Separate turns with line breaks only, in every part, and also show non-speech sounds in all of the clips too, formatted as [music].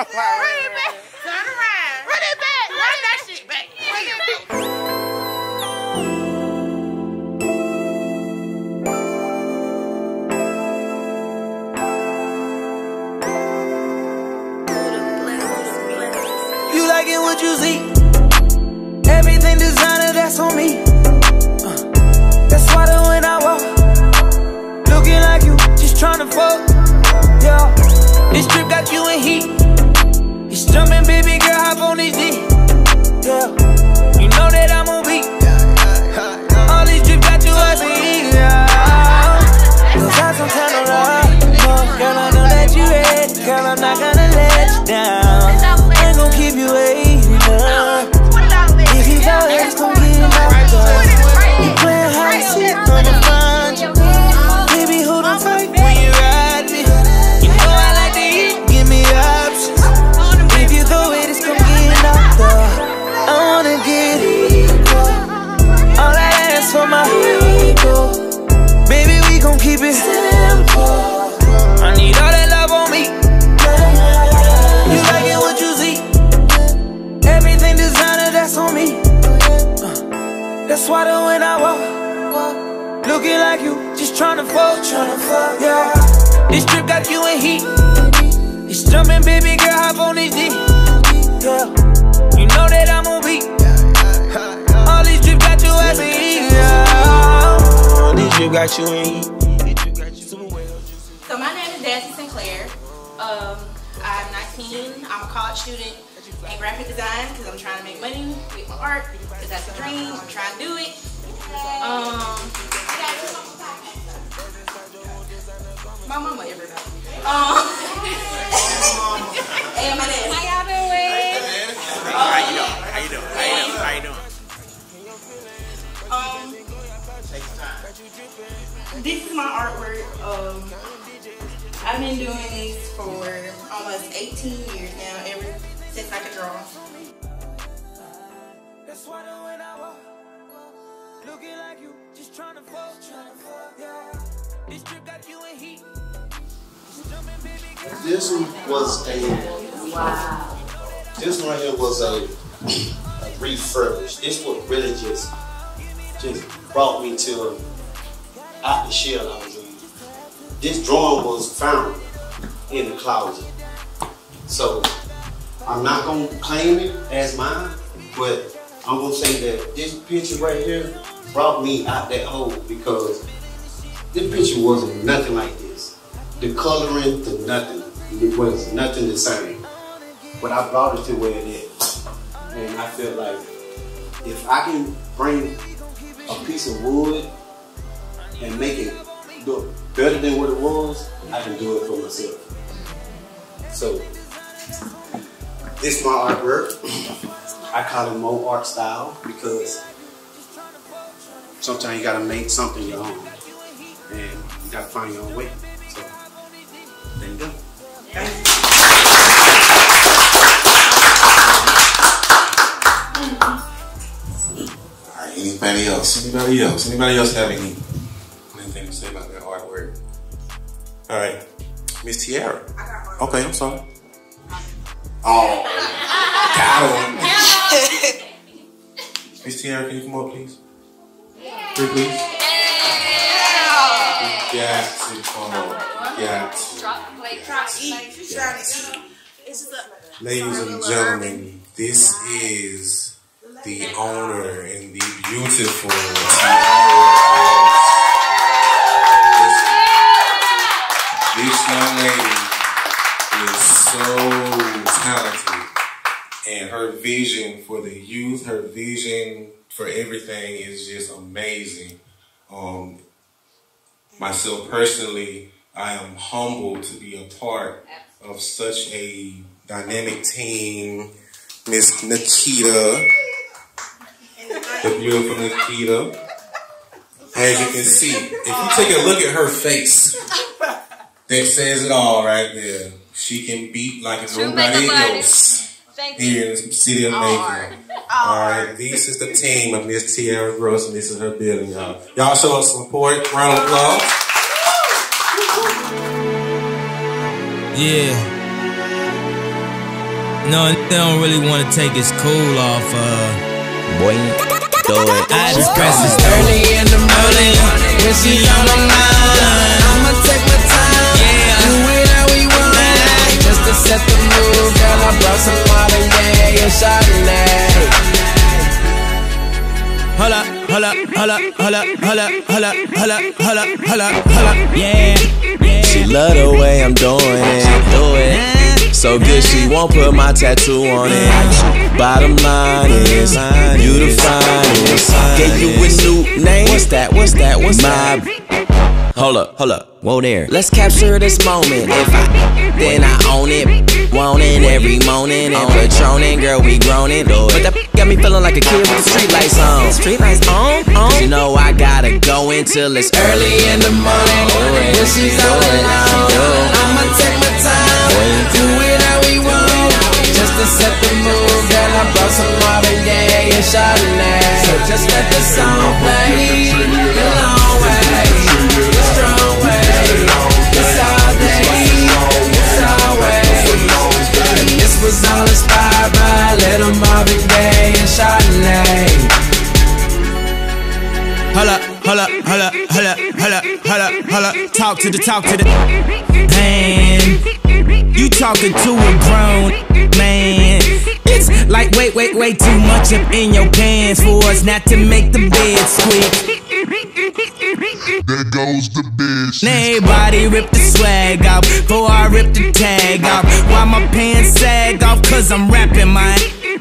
it back. Turn around. Run it back. Run that shit back. Run it back.
You like it what you see. Everything designer, that's on me. Uh, that's why the when I walk, looking like you, just tryna fuck. Yeah, this trip got you hop on this D. Yeah, you know that I'm on beat. All these trips got you as a yeah. Cause I some to ride. No, girl, I know that you ready. Girl, I'm not gonna let you down. That's why the when I walk, looking like you, just tryna fuck, tryna fuck. Yeah, this trip got you in heat. It's jumping, baby girl, hop on this D. Yeah, you know that I'm on beat. All these trips got you as a heat. Yeah, these trips got you in heat. These trips got you super well.
So my name is Dassy Sinclair. Um, I'm 19. I'm a college student in graphic design because I'm trying to make money with my art because that's a dream. I'm trying to do it. Um, my mama, everybody. Um, [laughs] and my dad. How y'all doing?
How you doing? How you doing? How you doing? How you doing?
Um, this is my artwork. Um, I've been doing this for almost 18 years now, ever since I could draw.
That's why when I walk, looking like you, just tryna fuck, tryna fuck, yeah. This trip got you in heat. Just jumping, baby girl.
This one was a wow. This one right here was a, a refurbish. This one really just just brought me to out the shell I was in. This drawing was found in the closet. So I'm not gonna claim it as mine, but I'm gonna say that this picture right here brought me out that hole because this picture wasn't nothing like this. The coloring, the nothing. It was nothing the same. But I brought it to where it is. And I feel like if I can bring a piece of wood and make it look better than what it was, I can do it for myself. So, this is my artwork. I call it Mo Art Style because sometimes you gotta make something your own. And you gotta find your own way. So, there you go.
All right, anybody else? Anybody else? Anybody else have any anything to say about that artwork? All right, Miss Tiara. Okay, I'm sorry. Oh, got him. [laughs] Miss Tiara, can you come up, please? Here, please. You got to come up. You got to. Ladies and gentlemen, this is the owner and the beautiful Tiara vision for the youth, her vision for everything is just amazing. Um, myself personally, I am humbled to be a part of such a dynamic team. Miss Nikita, the beautiful Nikita. As you can see, if you take a look at her face, that says it all right there. She can beat like nobody else
Thank
here in the city of
Hard.
Macon. All right, this is the team of Miss Tiara Groce, and this is her building, y'all. Y'all show us some support. Round of applause.
Yeah.
No, they don't really want to take his cool off. Uh,
Boy, throw it.
I just press his
Early in the morning, when she's on the line, I'ma take my
hold up, hold up, hold up, hold up. Yeah, yeah.
She love the way I'm doing it, do it. So good she won't put my tattoo on it. Bottom line is, you the finest. Gave you a new name. What's that? What's that? What's my Hold up, hold up, whoa there. Let's capture this moment. If I, then I own it. Want it every morning and patroning, girl, we groaning. But that got me feeling like a kid with the street lights on. Street lights on, on. You know I gotta go until it's early in the morning. When she's all I'ma take
Talk to the, talk to the man. You talking to a grown man. It's like wait, wait, wait, too much up in your pants for us not to make the bed squeak.
There goes the bitch.
Everybody rip the swag off before I rip the tag off. Why my pants sag off? Cause I'm rapping my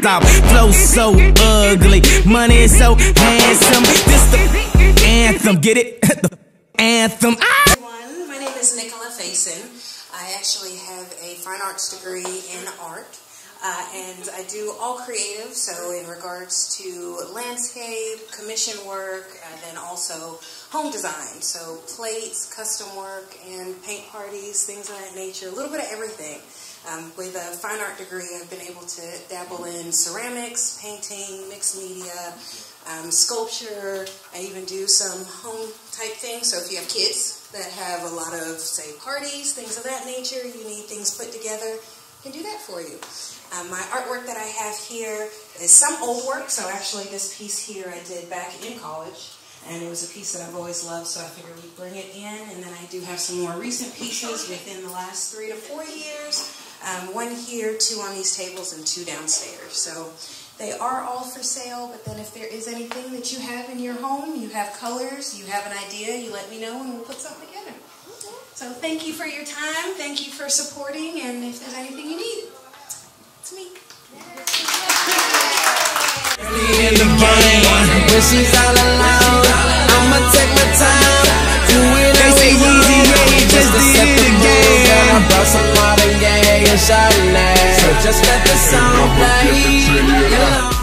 off. Flow so ugly, money so handsome. This the anthem, get it? [laughs] the anthem. Ah!
Is Nicola Faison. I actually have a fine arts degree in art. Uh, and I do all creative, so in regards to landscape, commission work, and then also home design. So plates, custom work, and paint parties, things of that nature. A little bit of everything. Um, with a fine art degree, I've been able to dabble in ceramics, painting, mixed media, um, sculpture. I even do some home type things. So if you have kids that have a lot of, say, parties, things of that nature, you need things put together, can do that for you. Um, my artwork that I have here is some old work. So actually, this piece here I did back in college. And it was a piece that I've always loved, so I figured we'd bring it in. And then I do have some more recent pieces within the last three to four years. Um, one here, two on these tables, and two downstairs. So they are all for sale, but then if there is anything that you have in your home, you have colors, you have an idea, you let me know and we'll put something together. So thank you for your time, thank you for supporting, and if there's anything you need, it's me.
in the game. When she's all alone, I'ma take my time, do it how we want. Just to set the mood, girl, I brought some Marvin Gaye and Chardonnay. Just let the song play.